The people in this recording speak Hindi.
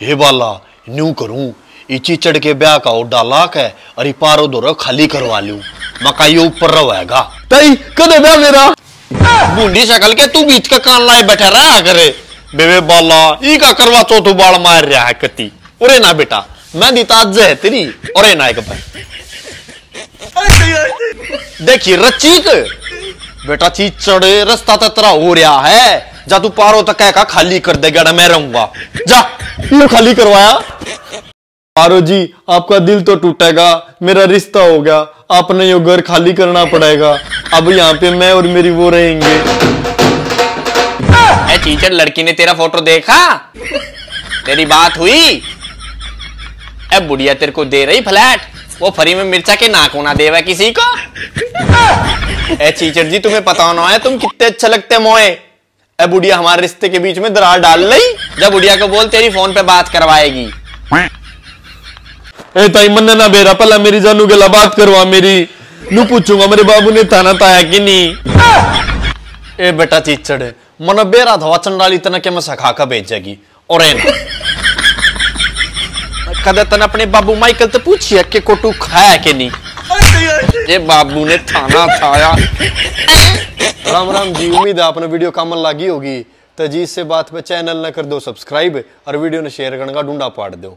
हे बाला न्यू करूँ? ई चीचड़ के ब्याह का ओ डाला के और ई पारो दोरो खाली करवा लूँ। मकाई ऊपर रहेगा ताई कदे ब्याह मेरा? बूंदी शकल के तू बीच का कान लाए बैठा रहा करे। बेबे बाला ई का करवा चौथो बाल मार रहा है कति ओरे ना बेटा मैं दीता है तेरी ओरे ना एक भाई। देखिए रचीक। बेटा चीचड़ रास्ता तो तेरा हो रहा है। जा तू पारो तक का खाली कर देगा मैं रहूँगा। जा। ये खाली करवाया? पारो जी, आपका दिल तो टूटेगा, मेरा रिश्ता हो गया। आपने ये घर खाली करना पड़ेगा। अब यहाँ पे मैं और मेरी वो रहेंगे। टीचर लड़की ने तेरा फ़ोटो देखा? तेरी बात हुई? ए, बुढ़िया तेरे को दे रही फ्लैट। वो फरी में मिर्चा के नाक होना देवा किसी को? ए टीचर जी, तुम्हें पता होना है, तुम कितने अच्छे लगते मोए। बुढ़िया हमारे रिश्ते के बीच में दरार डाल रही जब बुढ़िया को बोल तेरी फ़ोन पे बात करवाएगी। ए ताई मन ना बेरा पहला मेरी जानू गला बात करवा मेरी। नू पूछूँगा मेरे बाबू ने थाना ताया कि नहीं? ए बेटा चीचड़ मन बेरा धवा चंडाली तना के मैं सखा का भेजेगी। और एन कदे तन अपने बाबू माइकल तो पूछिए कि कोटू खाया कि नहीं? ये बाबू ने थाना छाया राम राम जी, उम्मीद है आपने वीडियो कामल लागी होगी। तो जी इससे बात पे चैनल न कर दो सब्सक्राइब और वीडियो ने शेयर करने का ढूंढा पाड़ दो।